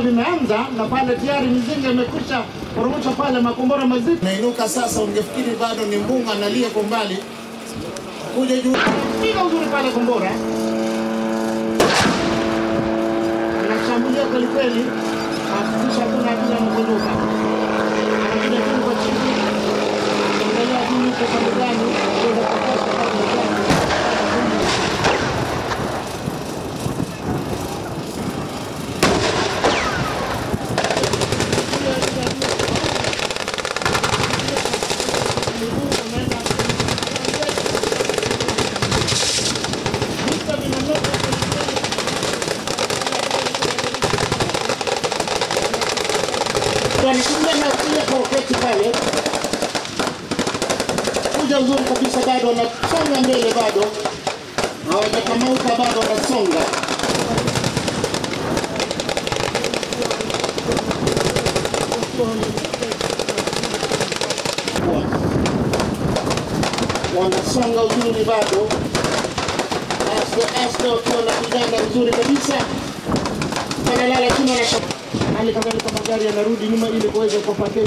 vimeanza na pale tayari mizinga imekwisha poromosha pale makombora mazito. Nainuka sasa, ungefikiri bado ni mbunga analia kwa mbali, kuja juu. Piga uzuri pale kombora, anashambulia kwelikweli, kweli, hakikisha hakuna adui anakunduka, anakuja chini kwa chini, angalia adui yuko pande gani, kuweza kupata pale gani. Wanakuja na kuja kwa uketi pale, kuja uzuri kabisa, bado wanasonga mbele, bado hawajakamauka, bado wanasonga. Wanasonga uzuri bado, aste aste, wakiwa wanapigana uzuri kabisa, wanalala chini, wanasha hali kadhalika magari yanarudi nyuma ili kuweza kuwapatia.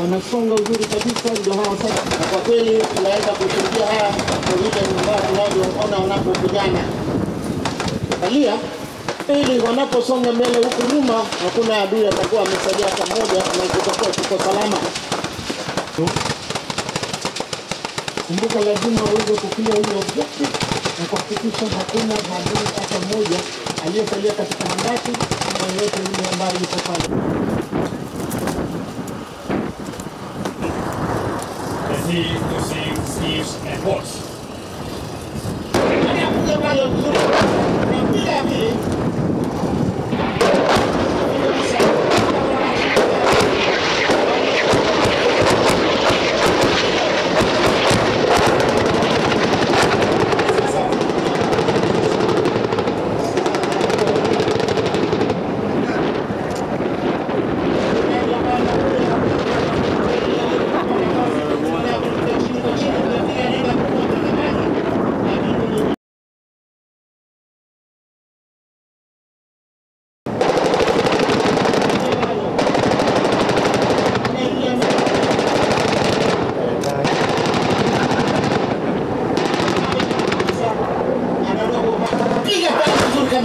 Wanasonga uzuri kabisa, ndio hawa sasa, na kwa kweli tunaweza kushuhudia haya kwa vile ambao tunavyoona wanapopigana. Angalia ili wanaposonga mbele huku nyuma, hakuna adui atakuwa amesalia hata mmoja, na kutakuwa tuko salama. Kumbuka, lazima uweze kufikia hiyo objective na kuhakikisha hakuna hata mmoja aliyesalia katika handaki ama yeyote yule yuko pale. Precis, precis, Steves Airport. Anakuja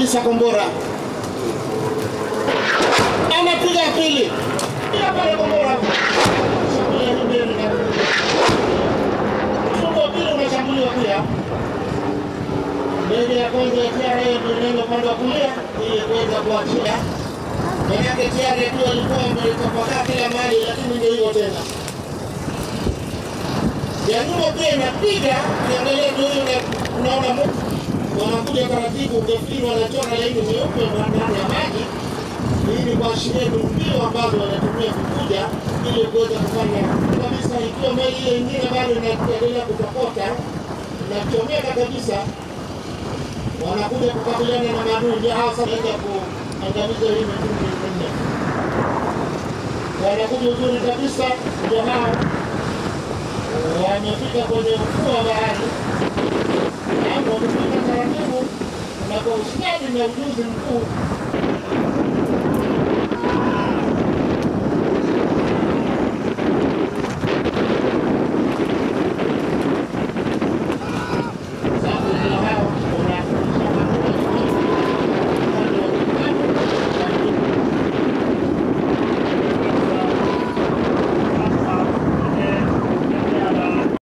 kabisa kombora, anapiga pili, pale kombora. Ndege ya kwanza ya TRA tunaenda upande wa kulia ili kuweza kuachia, manake TRA tu alikuwa ametapakaa kila mali, lakini ndio hivyo tena. Ya nyuma pia inapiga, ukiangalia ndio hiyo una- unaona wanakuja taratibu, ukafikiri wanachora laini nyeupe ndani ya maji. Ni kuashiria ni mbio ambazo wanatumia kukuja ili kuweza kufanya kabisa, ikiwa meli ile ingine bado inaendelea kutokota inachomeka kabisa, wanakuja kukabiliana na maadui, ndio hao sasa kuangamiza hii mitungi minne. Wanakuja uzuri kabisa, ndio hao wamefika kwenye ufuo wa bahari hapo wamefika taratibu na kwa ustadi na ujuzi mkuu